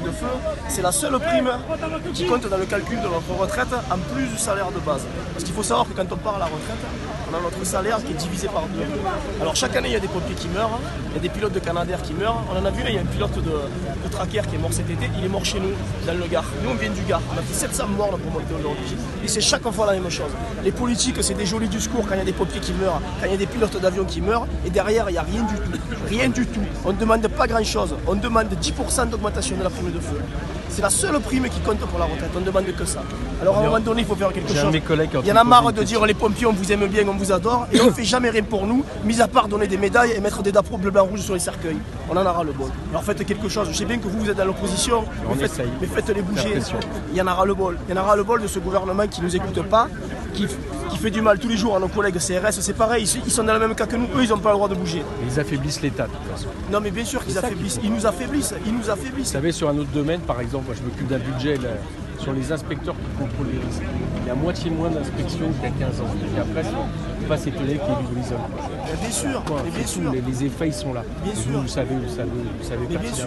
de feu, c'est la seule prime qui compte dans le calcul de notre retraite en plus du salaire de base. Parce qu'il faut savoir que quand on part à la retraite, on a notre salaire qui est divisé par deux. Alors chaque année, il y a des pompiers qui meurent, il y a des pilotes de Canadair qui meurent. On en a vu, il y a un pilote de, de Tracker qui est mort cet été, il est mort chez nous, dans le Gard. Nous, on vient du Gard. On a fait 700 morts pour monter aujourd'hui. Et c'est chaque fois la même chose. Les politiques, c'est des jolis discours quand il y a des pompiers qui meurent, quand il y a des pilotes d'avion qui meurent, et derrière, il n'y a rien du tout. Rien du tout. On ne demande pas grand-chose. On demande 10% d'augmentation de la prime de feu. C'est la seule prime qui compte pour la retraite. On ne demande que ça. Alors à un moment donné, il faut faire quelque chose. mes collègues Il y en a marre de dire les pompiers, on vous aime bien, on vous adore, et on ne fait jamais rien pour nous, mis à part donner des médailles et mettre des drapeaux bleu, blanc, rouge sur les cercueils. On en aura le bol. Alors faites quelque chose. Je sais bien que vous, vous êtes dans l'opposition, On mais, mais faites-les bouger. Il y en aura le bol. Il y en aura le bol de ce gouvernement qui ne nous écoute pas, qui, qui fait du mal tous les jours à nos collègues CRS. C'est pareil, ils ils sont dans le même cas que nous. Eux, ils n'ont pas le droit de bouger. Ils affaiblissent l'État, de toute façon. Non, mais bien sûr qu'ils affaiblissent. Ils nous affaiblissent. Ils nous Vous affaiblissent. savez, sur un autre domaine, par exemple, moi je m'occupe d'un budget là, sur les inspecteurs qui contrôlent les risques. Il y a moitié moins d'inspections qu'il y a 15 ans. Et après, il ne pas s'étonner qu'il y ait du grisole. Mais bien sûr, Quoi, mais bien tout, sûr. Les, les effets, ils sont là. Bien Et sûr. Vous, vous savez, vous savez, vous savez Mais bien sûr.